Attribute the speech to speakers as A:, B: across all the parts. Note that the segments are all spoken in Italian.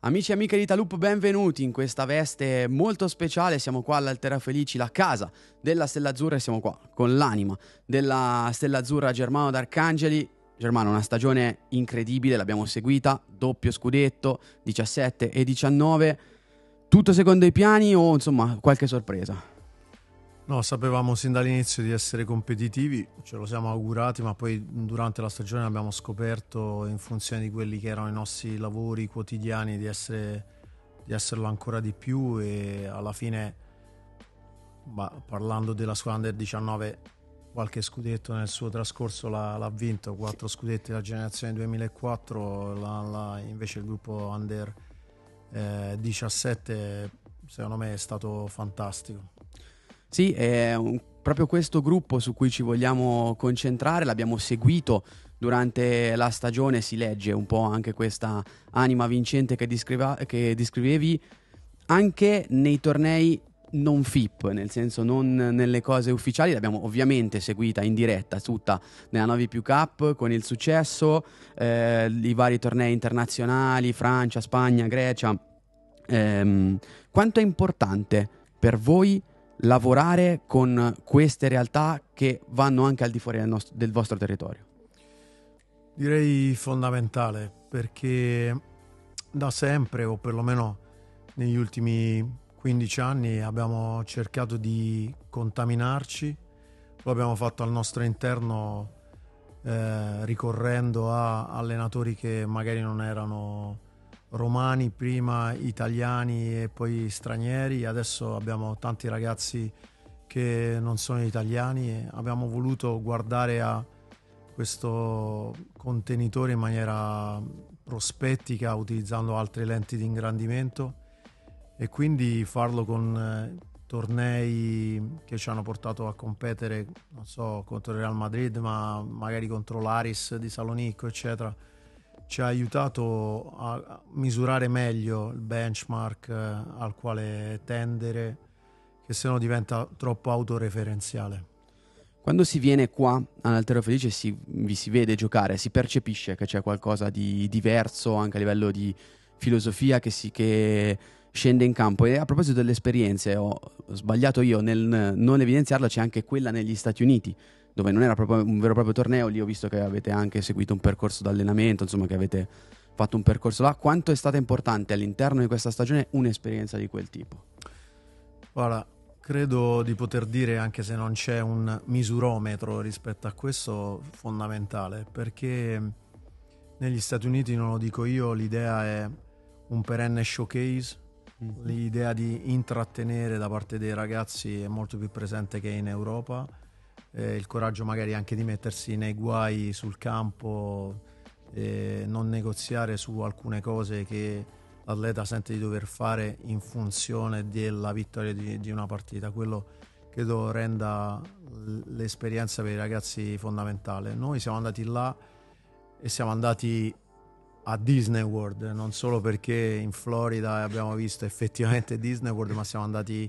A: Amici e amiche di Talup, benvenuti in questa veste molto speciale. Siamo qua all'Altera Felici, la casa della Stella Azzurra, e siamo qua con l'anima della Stella Azzurra Germano d'Arcangeli. Germano, una stagione incredibile, l'abbiamo seguita, doppio scudetto, 17 e 19. Tutto secondo i piani o insomma qualche sorpresa?
B: No, sapevamo sin dall'inizio di essere competitivi, ce lo siamo augurati, ma poi durante la stagione abbiamo scoperto, in funzione di quelli che erano i nostri lavori quotidiani, di, essere, di esserlo ancora di più e alla fine, bah, parlando della squadra under 19, qualche scudetto nel suo trascorso l'ha, l'ha vinto, quattro scudetti della generazione 2004, la, la, invece il gruppo under eh, 17 secondo me è stato fantastico.
A: Sì, è un, proprio questo gruppo su cui ci vogliamo concentrare, l'abbiamo seguito durante la stagione, si legge un po' anche questa anima vincente che, che descrivevi, anche nei tornei non FIP, nel senso non nelle cose ufficiali, l'abbiamo ovviamente seguita in diretta tutta nella Novi più Cup con il successo, eh, i vari tornei internazionali, Francia, Spagna, Grecia. Eh, quanto è importante per voi lavorare con queste realtà che vanno anche al di fuori del, nostro, del vostro territorio?
B: Direi fondamentale perché da sempre o perlomeno negli ultimi 15 anni abbiamo cercato di contaminarci, lo abbiamo fatto al nostro interno eh, ricorrendo a allenatori che magari non erano romani prima, italiani e poi stranieri, adesso abbiamo tanti ragazzi che non sono italiani e abbiamo voluto guardare a questo contenitore in maniera prospettica utilizzando altre lenti di ingrandimento e quindi farlo con eh, tornei che ci hanno portato a competere, non so, contro il Real Madrid, ma magari contro l'Aris di Salonicco, eccetera ci ha aiutato a misurare meglio il benchmark eh, al quale tendere, che se no diventa troppo autoreferenziale.
A: Quando si viene qua all'Altero Felice si, vi si vede giocare, si percepisce che c'è qualcosa di diverso anche a livello di filosofia che, si, che scende in campo. E a proposito delle esperienze, ho sbagliato io nel non evidenziarla, c'è anche quella negli Stati Uniti dove non era proprio un vero e proprio torneo, lì ho visto che avete anche seguito un percorso d'allenamento, insomma che avete fatto un percorso là. Quanto è stata importante all'interno di questa stagione un'esperienza di quel tipo?
B: Guarda, credo di poter dire, anche se non c'è un misurometro rispetto a questo, fondamentale, perché negli Stati Uniti, non lo dico io, l'idea è un perenne showcase, mm-hmm. l'idea di intrattenere da parte dei ragazzi è molto più presente che in Europa eh, il coraggio magari anche di mettersi nei guai sul campo, e non negoziare su alcune cose che l'atleta sente di dover fare in funzione della vittoria di, di una partita. Quello credo renda l'esperienza per i ragazzi fondamentale. Noi siamo andati là e siamo andati a Disney World, non solo perché in Florida abbiamo visto effettivamente Disney World, ma siamo andati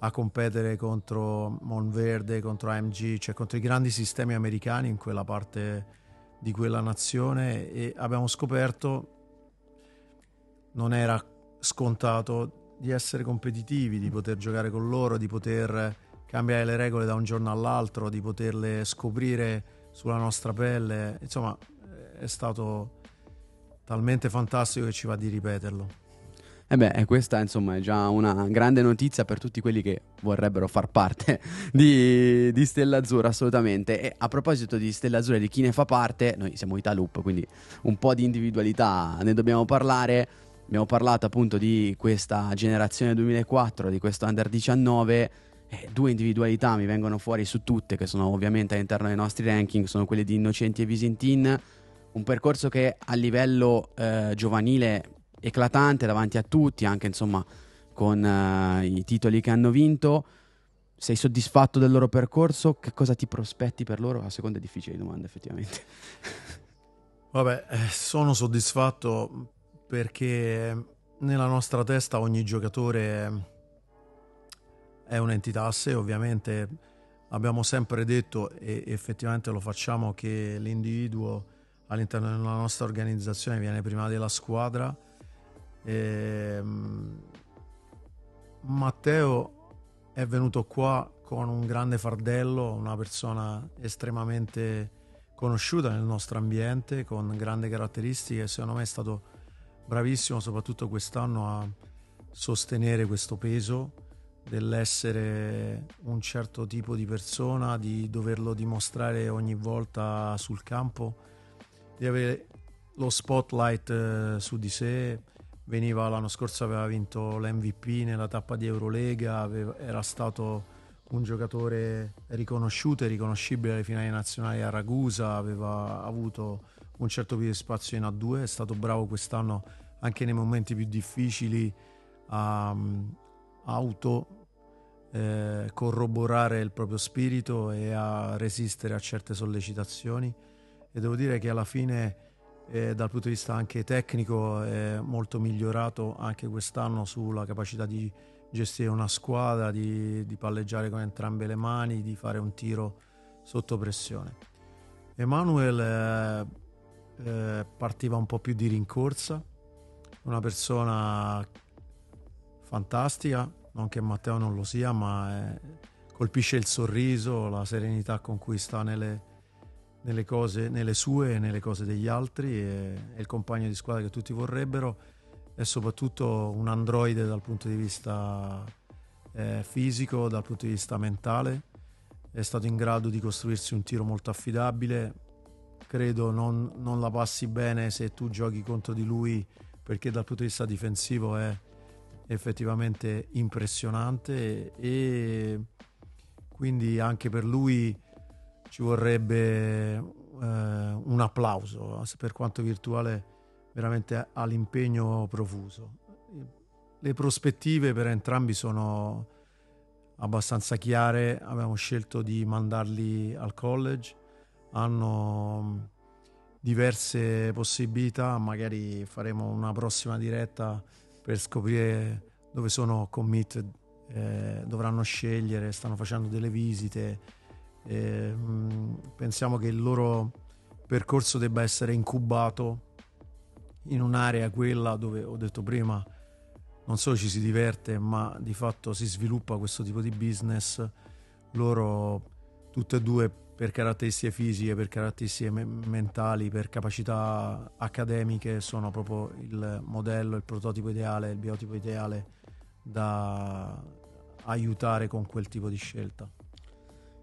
B: a competere contro Monverde, contro AMG, cioè contro i grandi sistemi americani in quella parte di quella nazione e abbiamo scoperto non era scontato di essere competitivi, di poter giocare con loro, di poter cambiare le regole da un giorno all'altro, di poterle scoprire sulla nostra pelle. Insomma, è stato talmente fantastico che ci va di ripeterlo.
A: E beh, questa insomma è già una grande notizia per tutti quelli che vorrebbero far parte di, di Stella Azzurra, assolutamente. E a proposito di Stella Azzurra e di chi ne fa parte, noi siamo Italup, quindi un po' di individualità ne dobbiamo parlare. Abbiamo parlato appunto di questa generazione 2004, di questo under 19. Eh, due individualità mi vengono fuori su tutte, che sono ovviamente all'interno dei nostri ranking, sono quelle di Innocenti e Visintin. Un percorso che a livello eh, giovanile eclatante davanti a tutti, anche insomma con uh, i titoli che hanno vinto. Sei soddisfatto del loro percorso? Che cosa ti prospetti per loro? A seconda è difficile di domanda, effettivamente.
B: Vabbè, eh, sono soddisfatto perché nella nostra testa ogni giocatore è un'entità a sé, ovviamente abbiamo sempre detto e effettivamente lo facciamo che l'individuo all'interno della nostra organizzazione viene prima della squadra Ehm, Matteo è venuto qua con un grande fardello, una persona estremamente conosciuta nel nostro ambiente, con grandi caratteristiche. Secondo me è stato bravissimo, soprattutto quest'anno, a sostenere questo peso dell'essere un certo tipo di persona, di doverlo dimostrare ogni volta sul campo, di avere lo spotlight eh, su di sé. Veniva l'anno scorso, aveva vinto l'MVP nella tappa di Eurolega, aveva, era stato un giocatore riconosciuto e riconoscibile alle finali nazionali a Ragusa, aveva avuto un certo più di spazio in A2, è stato bravo quest'anno anche nei momenti più difficili a um, auto eh, corroborare il proprio spirito e a resistere a certe sollecitazioni. E devo dire che alla fine eh, dal punto di vista anche tecnico è molto migliorato anche quest'anno sulla capacità di gestire una squadra, di, di palleggiare con entrambe le mani, di fare un tiro sotto pressione. Emanuel eh, eh, partiva un po' più di rincorsa, una persona fantastica, non che Matteo non lo sia, ma è, colpisce il sorriso, la serenità con cui sta nelle, nelle, cose, nelle sue e nelle cose degli altri, è, è il compagno di squadra che tutti vorrebbero è soprattutto un androide dal punto di vista eh, fisico, dal punto di vista mentale. È stato in grado di costruirsi un tiro molto affidabile. Credo non, non la passi bene se tu giochi contro di lui perché dal punto di vista difensivo è effettivamente impressionante e quindi anche per lui ci vorrebbe eh, un applauso per quanto virtuale veramente all'impegno profuso. Le prospettive per entrambi sono abbastanza chiare, abbiamo scelto di mandarli al college, hanno diverse possibilità, magari faremo una prossima diretta per scoprire dove sono committed, eh, dovranno scegliere, stanno facendo delle visite. Eh, pensiamo che il loro percorso debba essere incubato in un'area quella dove ho detto prima non solo ci si diverte ma di fatto si sviluppa questo tipo di business loro tutte e due per caratteristiche fisiche, per caratteristiche me- mentali, per capacità accademiche sono proprio il modello, il prototipo ideale, il biotipo ideale da aiutare con quel tipo di scelta.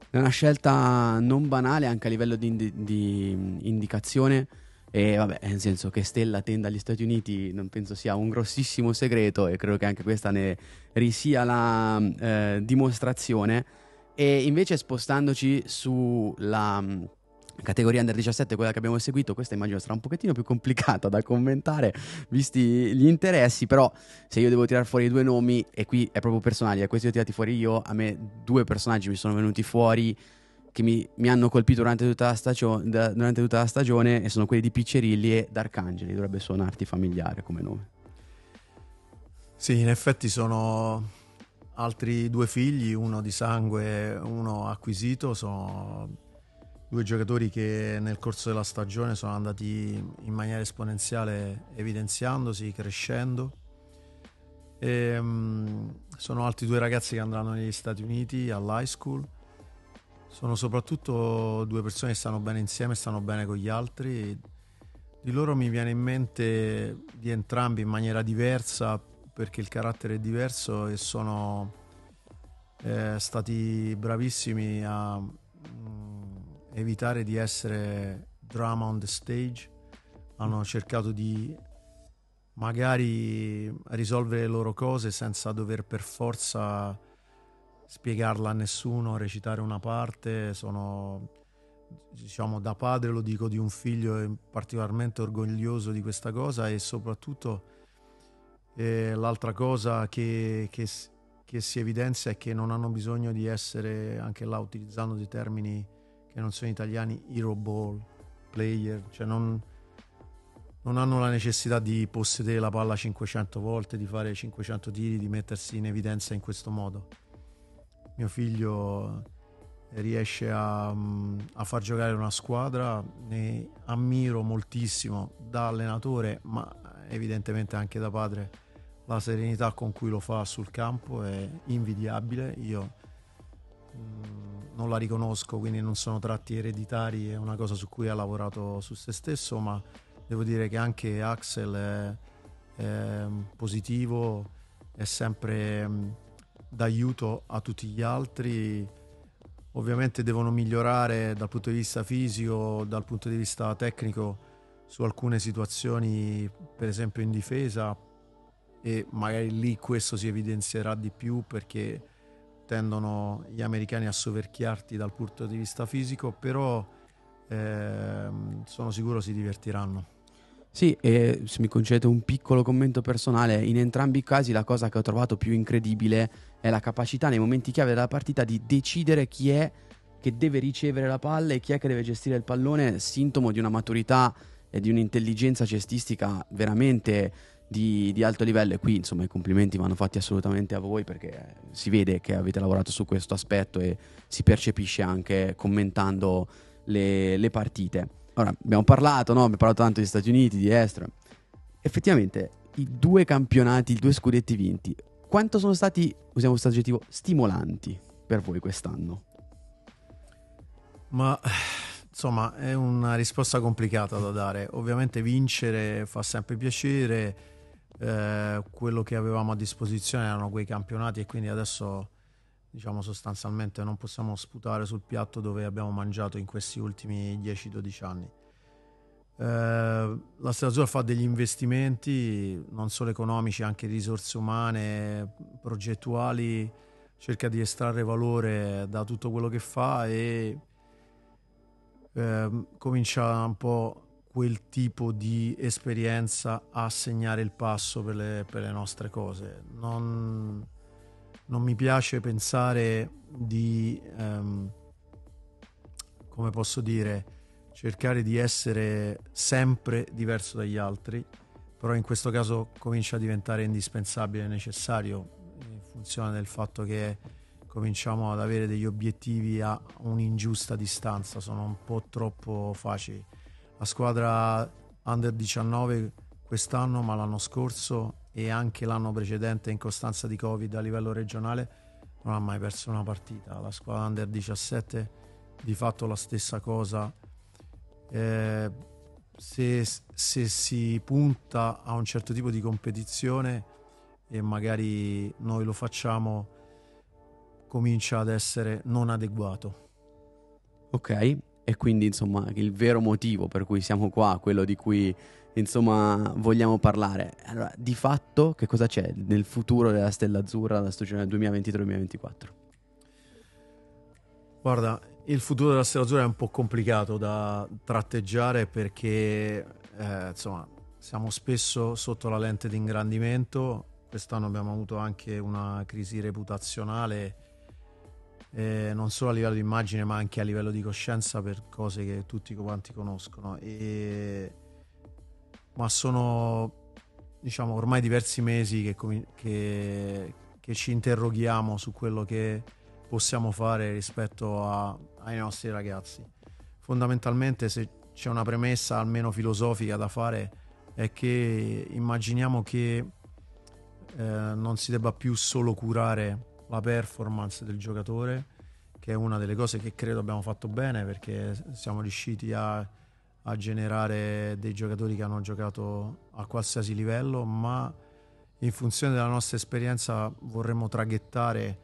A: È una scelta non banale anche a livello di, indi- di indicazione e vabbè, nel senso che Stella tenda agli Stati Uniti non penso sia un grossissimo segreto e credo che anche questa ne risia la eh, dimostrazione. E invece spostandoci sulla categoria under 17, quella che abbiamo seguito, questa immagino sarà un pochettino più complicata da commentare, visti gli interessi, però se io devo tirare fuori due nomi, e qui è proprio personale, a questi ho tirati fuori io, a me due personaggi mi sono venuti fuori che mi, mi hanno colpito durante tutta, la stagio- durante tutta la stagione e sono quelli di Piccerilli e D'Arcangeli, dovrebbe suonarti familiare come nome.
B: Sì, in effetti sono altri due figli, uno di sangue uno acquisito, sono due giocatori che nel corso della stagione sono andati in maniera esponenziale evidenziandosi, crescendo. E, um, sono altri due ragazzi che andranno negli Stati Uniti all'high school sono soprattutto due persone che stanno bene insieme, stanno bene con gli altri. Di loro mi viene in mente di entrambi in maniera diversa perché il carattere è diverso e sono eh, stati bravissimi a evitare di essere drama on the stage. Hanno cercato di magari risolvere le loro cose senza dover per forza spiegarla a nessuno, recitare una parte, sono diciamo da padre lo dico di un figlio particolarmente orgoglioso di questa cosa e soprattutto eh, l'altra cosa che, che, che, si evidenzia è che non hanno bisogno di essere anche là utilizzando dei termini che non sono italiani hero ball player cioè non, non hanno la necessità di possedere la palla 500 volte di fare 500 tiri di mettersi in evidenza in questo modo mio figlio riesce a, mm, a, far giocare una squadra, ne ammiro moltissimo da allenatore, ma evidentemente anche da padre la serenità con cui lo fa sul campo è invidiabile. Io mh, mm, non la riconosco, quindi non sono tratti ereditari, è una cosa su cui ha lavorato su se stesso, ma devo dire che anche Axel è, è positivo, è sempre mh, d'aiuto a tutti gli altri. Ovviamente devono migliorare dal punto di vista fisico, dal punto di vista tecnico su alcune situazioni, per esempio in difesa, e magari lì questo si evidenzierà di più perché tendono gli americani a soverchiarti dal punto di vista fisico, però eh, sono sicuro si divertiranno.
A: Sì, e se mi concedete un piccolo commento personale, in entrambi i casi la cosa che ho trovato più incredibile è la capacità nei momenti chiave della partita di decidere chi è che deve ricevere la palla e chi è che deve gestire il pallone, sintomo di una maturità e di un'intelligenza cestistica veramente di, di, alto livello e qui insomma i complimenti vanno fatti assolutamente a voi perché si vede che avete lavorato su questo aspetto e si percepisce anche commentando le, le partite. Ora abbiamo parlato, no? abbiamo parlato tanto di Stati Uniti, di estero. Effettivamente i due campionati, i due scudetti vinti, quanto sono stati, usiamo questo aggettivo, stimolanti per voi quest'anno?
B: Ma insomma è una risposta complicata da dare. Ovviamente vincere fa sempre piacere eh, quello che avevamo a disposizione erano quei campionati e quindi adesso diciamo sostanzialmente non possiamo sputare sul piatto dove abbiamo mangiato in questi ultimi 10-12 anni. Eh, la Stella fa degli investimenti non solo economici, anche risorse umane, progettuali, cerca di estrarre valore da tutto quello che fa e eh, comincia un po' quel tipo di esperienza a segnare il passo per le, per le nostre cose. Non, non, mi piace pensare di, um, come posso dire, cercare di essere sempre diverso dagli altri, però in questo caso comincia a diventare indispensabile e necessario in funzione del fatto che cominciamo ad avere degli obiettivi a un'ingiusta distanza, sono un po' troppo facili la squadra under 19 quest'anno, ma l'anno scorso e anche l'anno precedente in costanza di Covid a livello regionale non ha mai perso una partita. La squadra under 17 di fatto la stessa cosa. Eh, se, se, si punta a un certo tipo di competizione e magari noi lo facciamo, comincia ad essere non adeguato.
A: Ok, e quindi insomma il vero motivo per cui siamo qua, quello di cui insomma vogliamo parlare. Allora, di fatto che cosa c'è nel futuro della Stella Azzurra la stagione 2023-2024?
B: Guarda, il futuro della Stella Azzurra è un po' complicato da tratteggiare perché eh, insomma siamo spesso sotto la lente di ingrandimento. Quest'anno abbiamo avuto anche una crisi reputazionale eh, non solo a livello di immagine ma anche a livello di coscienza per cose che tutti quanti conoscono. E... Ma sono diciamo ormai diversi mesi che, che, che, ci interroghiamo su quello che possiamo fare rispetto a, ai nostri ragazzi. Fondamentalmente se c'è una premessa almeno filosofica da fare è che immaginiamo che eh, non si debba più solo curare la performance del giocatore, che è una delle cose che credo abbiamo fatto bene perché siamo riusciti a, a generare dei giocatori che hanno giocato a qualsiasi livello, ma in funzione della nostra esperienza vorremmo traghettare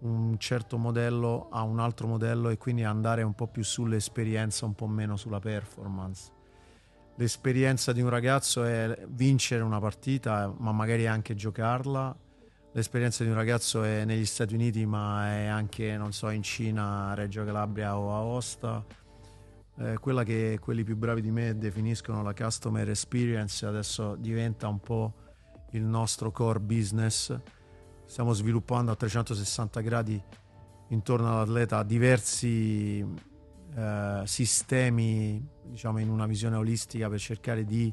B: un certo modello a un altro modello e quindi andare un po' più sull'esperienza, un po' meno sulla performance. L'esperienza di un ragazzo è vincere una partita, ma magari anche giocarla l'esperienza di un ragazzo è negli Stati Uniti, ma è anche, non so, in Cina, Reggio Calabria o Aosta. Eh, quella che quelli più bravi di me definiscono la customer experience adesso diventa un po' il nostro core business. Stiamo sviluppando a 360 gradi intorno all'atleta diversi eh, sistemi, diciamo in una visione olistica per cercare di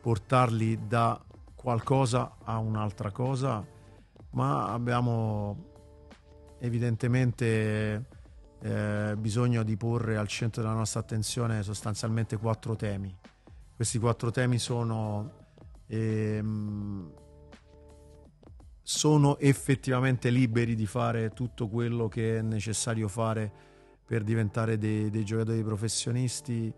B: portarli da qualcosa a un'altra cosa ma abbiamo evidentemente eh, bisogno di porre al centro della nostra attenzione sostanzialmente quattro temi. Questi quattro temi sono E, mh, sono effettivamente liberi di fare tutto quello che è necessario fare per diventare dei, dei giocatori professionisti.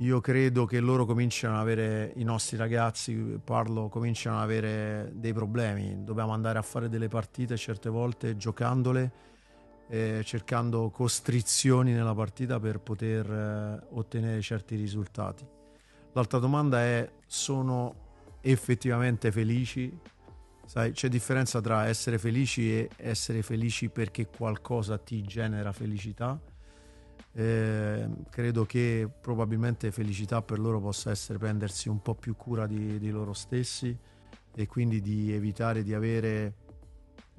B: Io credo che loro cominciano ad avere, i nostri ragazzi, parlo, cominciano ad avere dei problemi. Dobbiamo andare a fare delle partite certe volte giocandole, eh, cercando costrizioni nella partita per poter eh, ottenere certi risultati. L'altra domanda è, sono effettivamente felici? Sai, c'è differenza tra essere felici e essere felici perché qualcosa ti genera felicità. Eh, credo che probabilmente felicità per loro possa essere prendersi un po' più cura di, di loro stessi e quindi di evitare di avere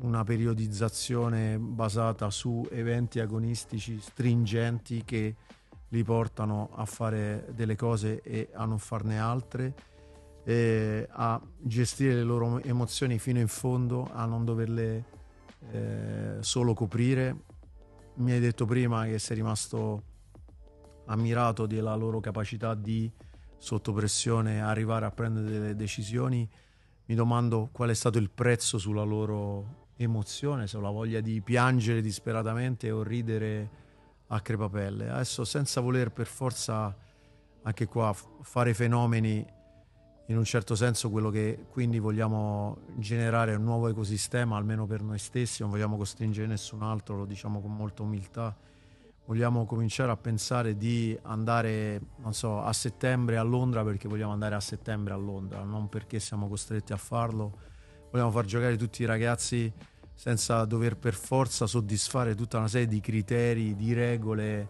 B: una periodizzazione basata su eventi agonistici stringenti che li portano a fare delle cose e a non farne altre eh, a gestire le loro emozioni fino in fondo, a non doverle eh, solo coprire. Mi hai detto prima che sei rimasto ammirato della loro capacità di sotto pressione arrivare a prendere delle decisioni. Mi domando qual è stato il prezzo sulla loro emozione, se ho la voglia di piangere disperatamente o ridere a crepapelle. Adesso senza voler per forza anche qua fare fenomeni in un certo senso quello che quindi vogliamo generare un nuovo ecosistema, almeno per noi stessi, non vogliamo costringere nessun altro, lo diciamo con molta umiltà. Vogliamo cominciare a pensare di andare, non so, a settembre a Londra perché vogliamo andare a settembre a Londra, non perché siamo costretti a farlo. Vogliamo far giocare tutti i ragazzi senza dover per forza soddisfare tutta una serie di criteri, di regole,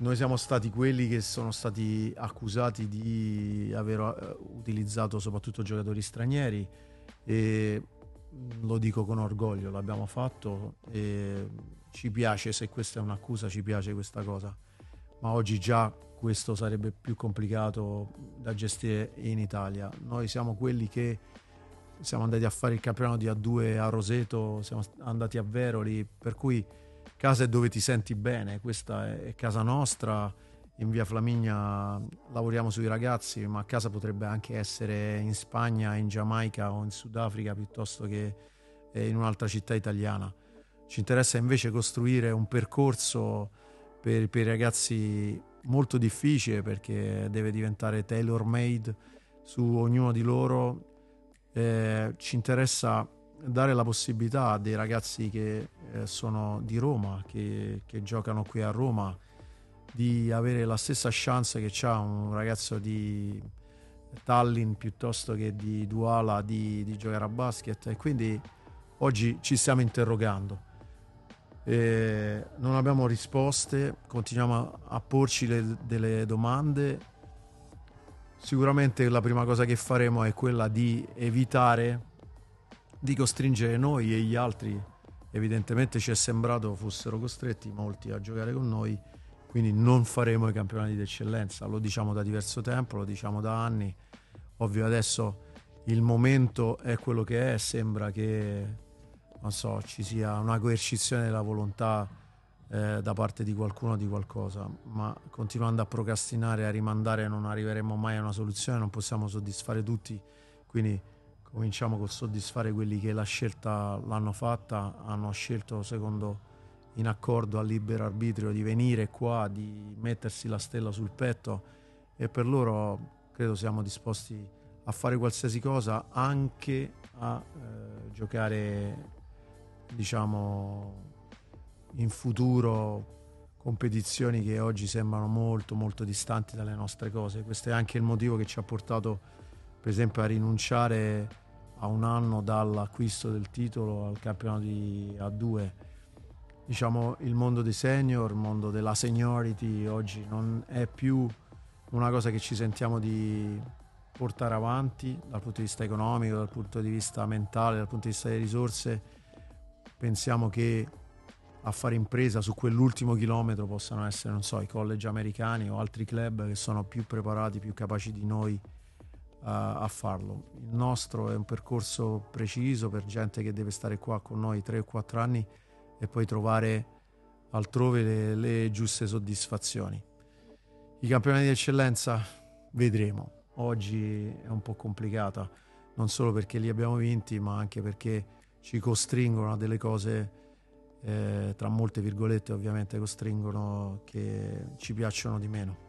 B: noi siamo stati quelli che sono stati accusati di aver eh, utilizzato soprattutto giocatori stranieri e mm, lo dico con orgoglio, l'abbiamo fatto e ci piace se questa è un'accusa, ci piace questa cosa, ma oggi già questo sarebbe più complicato da gestire in Italia. Noi siamo quelli che siamo andati a fare il campionato di A2 a Roseto, siamo andati a Veroli, per cui casa è dove ti senti bene, questa è casa nostra, in via Flaminia lavoriamo sui ragazzi, ma casa potrebbe anche essere in Spagna, in Giamaica o in Sudafrica piuttosto che in un'altra città italiana. Ci interessa invece costruire un percorso per, per i ragazzi molto difficile perché deve diventare tailor made su ognuno di loro. Eh, ci interessa dare la possibilità a dei ragazzi che eh, sono di Roma, che, che, giocano qui a Roma, di avere la stessa chance che ha un ragazzo di Tallinn piuttosto che di Duala di, di giocare a basket e quindi oggi ci stiamo interrogando. E non abbiamo risposte, continuiamo a, porci le, delle domande. Sicuramente la prima cosa che faremo è quella di evitare di costringere noi e gli altri, evidentemente ci è sembrato fossero costretti molti a giocare con noi, quindi non faremo i campionati d'eccellenza, lo diciamo da diverso tempo, lo diciamo da anni, ovvio adesso il momento è quello che è, sembra che non so, ci sia una coercizione della volontà eh, da parte di qualcuno di qualcosa, ma continuando a procrastinare, a rimandare non arriveremo mai a una soluzione, non possiamo soddisfare tutti, quindi cominciamo col soddisfare quelli che la scelta l'hanno fatta, hanno scelto secondo in accordo al libero arbitrio di venire qua, di mettersi la stella sul petto e per loro credo siamo disposti a fare qualsiasi cosa anche a eh, giocare diciamo in futuro competizioni che oggi sembrano molto molto distanti dalle nostre cose. Questo è anche il motivo che ci ha portato per esempio a rinunciare a un anno dall'acquisto del titolo al campionato di A2. Diciamo il mondo dei senior, il mondo della seniority oggi non è più una cosa che ci sentiamo di portare avanti dal punto di vista economico, dal punto di vista mentale, dal punto di vista delle risorse. Pensiamo che a fare impresa su quell'ultimo chilometro possano essere, non so, i college americani o altri club che sono più preparati, più capaci di noi a, a, farlo. Il nostro è un percorso preciso per gente che deve stare qua con noi 3 o 4 anni e poi trovare altrove le, le giuste soddisfazioni. I campionati di eccellenza vedremo. oggi è un po' complicata, non solo perché li abbiamo vinti, ma anche perché ci costringono a delle cose, eh, tra molte virgolette ovviamente costringono, che ci piacciono di meno.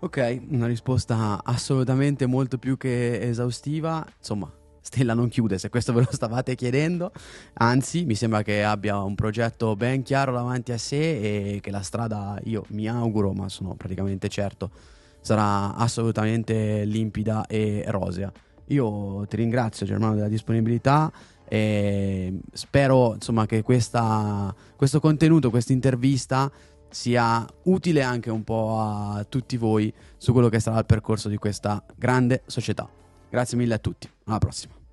A: Ok, una risposta assolutamente molto più che esaustiva. Insomma, Stella non chiude se questo ve lo stavate chiedendo, anzi mi sembra che abbia un progetto ben chiaro davanti a sé e che la strada, io mi auguro, ma sono praticamente certo, sarà assolutamente limpida e rosea. Io ti ringrazio Germano della disponibilità e spero insomma che questa, questo contenuto, questa intervista sia utile anche un po' a tutti voi su quello che sarà il percorso di questa grande società. Grazie mille a tutti, alla prossima.